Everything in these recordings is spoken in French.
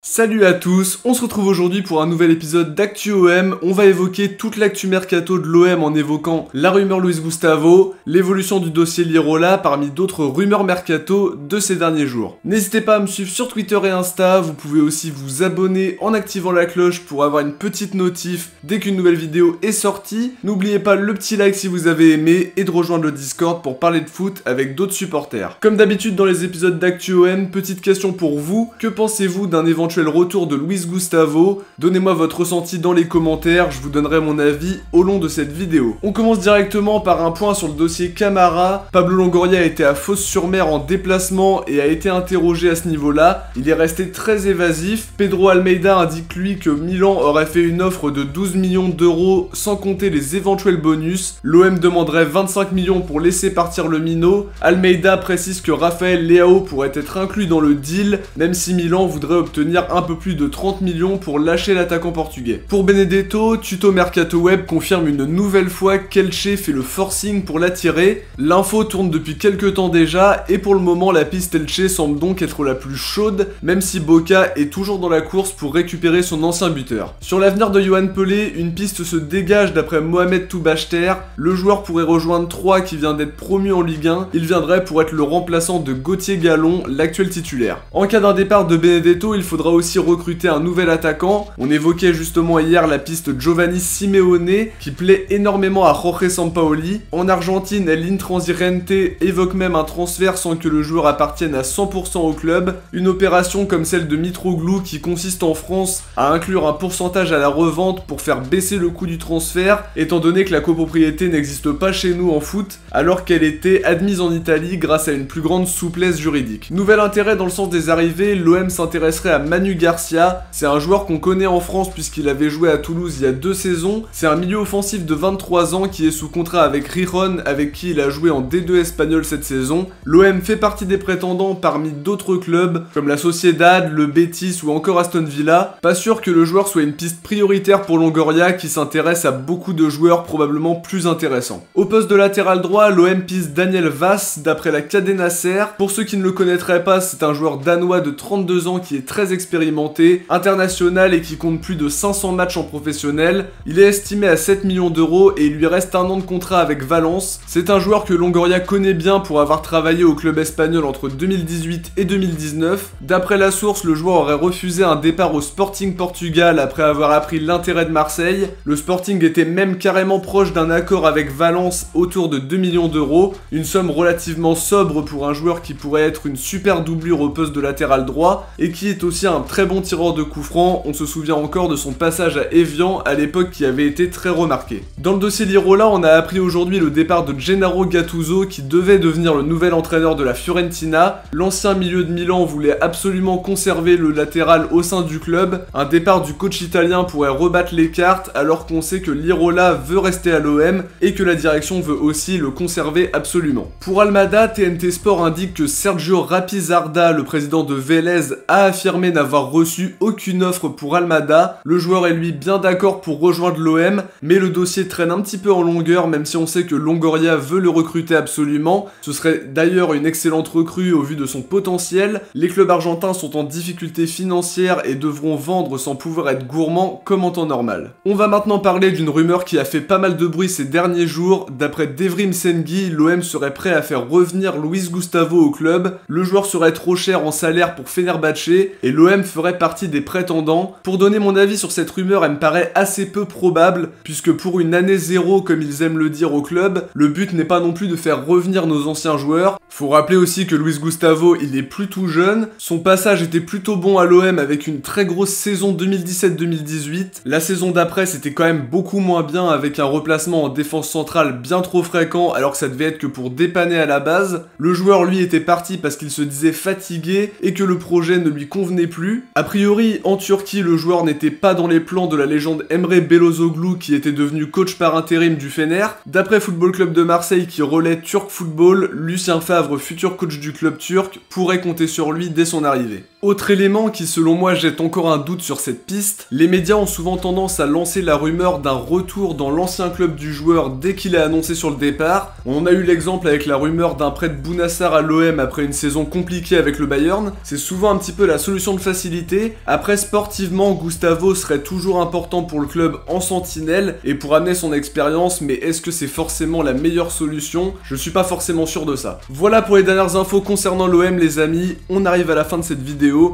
Salut à tous, on se retrouve aujourd'hui pour un nouvel épisode d'ActuOM. On va évoquer toute l'actu mercato de l'OM en évoquant la rumeur Luis Gustavo, l'évolution du dossier Lirola parmi d'autres rumeurs mercato de ces derniers jours. N'hésitez pas à me suivre sur Twitter et Insta, vous pouvez aussi vous abonner en activant la cloche pour avoir une petite notif dès qu'une nouvelle vidéo est sortie. N'oubliez pas le petit like si vous avez aimé et de rejoindre le Discord pour parler de foot avec d'autres supporters. Comme d'habitude dans les épisodes d'ActuOM, petite question pour vous, que pensez-vous d'un éventuel retour de Luis Gustavo. Donnez-moi votre ressenti dans les commentaires, je vous donnerai mon avis au long de cette vidéo. On commence directement par un point sur le dossier Camara. Pablo Longoria été à Fosse-sur-Mer en déplacement et a été interrogé à ce niveau-là. Il est resté très évasif. Pedro Almeida indique lui que Milan aurait fait une offre de 12 millions d'euros sans compter les éventuels bonus. L'OM demanderait 25 millions pour laisser partir le Mino. Almeida précise que Raphaël Leao pourrait être inclus dans le deal, même si Milan voudrait obtenir un peu plus de 30 millions pour lâcher l'attaquant portugais. Pour Benedetto, Tuto Mercato Web confirme une nouvelle fois qu'Elche fait le forcing pour l'attirer. L'info tourne depuis quelques temps déjà et pour le moment la piste Elche semble donc être la plus chaude, même si Boca est toujours dans la course pour récupérer son ancien buteur. Sur l'avenir de Johan Pelé, une piste se dégage d'après Mohamed Toubachter. Le joueur pourrait rejoindre 3 qui vient d'être promu en Ligue 1. Il viendrait pour être le remplaçant de Gauthier Gallon, l'actuel titulaire. En cas d'un départ de Benedetto, il faudra aussi recruter un nouvel attaquant. On évoquait justement hier la piste Giovanni Simeone qui plaît énormément à Jorge Sampaoli. En Argentine, l'Intransirente évoque même un transfert sans que le joueur appartienne à 100% au club. Une opération comme celle de Mitroglou qui consiste en France à inclure un pourcentage à la revente pour faire baisser le coût du transfert, étant donné que la copropriété n'existe pas chez nous en foot, alors qu'elle était admise en Italie grâce à une plus grande souplesse juridique. Nouvel intérêt dans le sens des arrivées, l'OM s'intéresserait à Manu Garcia. C'est un joueur qu'on connaît en France puisqu'il avait joué à Toulouse il y a deux saisons. C'est un milieu offensif de 23 ans qui est sous contrat avec Riron, avec qui il a joué en D2 espagnol cette saison. L'OM fait partie des prétendants parmi d'autres clubs comme la Sociedad, le Betis ou encore Aston Villa. Pas sûr que le joueur soit une piste prioritaire pour Longoria qui s'intéresse à beaucoup de joueurs probablement plus intéressants. Au poste de latéral droit, l'OM piste Daniel Vass d'après la Cadena Ser. Pour ceux qui ne le connaîtraient pas, c'est un joueur danois de 32 ans qui est très expérimenté, international et qui compte plus de 500 matchs en professionnel. Il est estimé à 7 millions d'euros et il lui reste un an de contrat avec Valence. C'est un joueur que Longoria connaît bien pour avoir travaillé au club espagnol entre 2018 et 2019. D'après la source, le joueur aurait refusé un départ au Sporting Portugal après avoir appris l'intérêt de Marseille. Le Sporting était même carrément proche d'un accord avec Valence autour de 2 millions d'euros, une somme relativement sobre pour un joueur qui pourrait être une super doublure au poste de latéral droit et qui est aussi un très bon tireur de coups francs. On se souvient encore de son passage à Evian à l'époque qui avait été très remarqué. Dans le dossier Lirola, on a appris aujourd'hui le départ de Gennaro Gattuso qui devait devenir le nouvel entraîneur de la Fiorentina. L'ancien milieu de Milan voulait absolument conserver le latéral au sein du club. Un départ du coach italien pourrait rebattre les cartes alors qu'on sait que Lirola veut rester à l'OM et que la direction veut aussi le conserver absolument. Pour Almada, TNT Sport indique que Sergio Rapizarda, le président de Vélez, a affirmé n'avoir reçu aucune offre pour Almada. Le joueur est lui bien d'accord pour rejoindre l'OM, mais le dossier traîne un petit peu en longueur même si on sait que Longoria veut le recruter absolument. Ce serait d'ailleurs une excellente recrue au vu de son potentiel. Les clubs argentins sont en difficulté financière et devront vendre sans pouvoir être gourmands comme en temps normal. On va maintenant parler d'une rumeur qui a fait pas mal de bruit ces derniers jours. D'après Devrim Sengi, l'OM serait prêt à faire revenir Luis Gustavo au club. Le joueur serait trop cher en salaire pour Fenerbahce et l'OM ferait partie des prétendants. Pour donner mon avis sur cette rumeur, elle me paraît assez peu probable, puisque pour une année zéro, comme ils aiment le dire au club, le but n'est pas non plus de faire revenir nos anciens joueurs. Faut rappeler aussi que Luis Gustavo, il est plutôt jeune, son passage était plutôt bon à l'OM avec une très grosse saison 2017-2018. La saison d'après, c'était quand même beaucoup moins bien avec un replacement en défense centrale bien trop fréquent alors que ça devait être que pour dépanner à la base. Le joueur, lui, était parti parce qu'il se disait fatigué et que le projet ne lui convenait plus. A priori, en Turquie, le joueur n'était pas dans les plans de la légende Emre Belozoglu qui était devenu coach par intérim du Fener. D'après Football Club de Marseille qui relaie Turc Football, Lucien Favre, futur coach du club turc, pourrait compter sur lui dès son arrivée. Autre élément qui selon moi jette encore un doute sur cette piste, les médias ont souvent tendance à lancer la rumeur d'un retour dans l'ancien club du joueur dès qu'il est annoncé sur le départ. On a eu l'exemple avec la rumeur d'un prêt de Bounassar à l'OM après une saison compliquée avec le Bayern. C'est souvent un petit peu la solution de facilité. Après sportivement, Gustavo serait toujours important pour le club en sentinelle et pour amener son expérience, mais est-ce que c'est forcément la meilleure solution? Je suis pas forcément sûr de ça. Voilà pour les dernières infos concernant l'OM les amis, on arrive à la fin de cette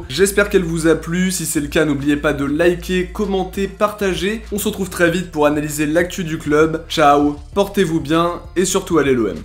J'espère qu'elle vous a plu. Si c'est le cas, n'oubliez pas de liker, commenter, partager. On se retrouve très vite pour analyser l'actu du club. Ciao, portez-vous bien et surtout allez l'OM.